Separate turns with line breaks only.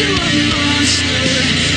you a monster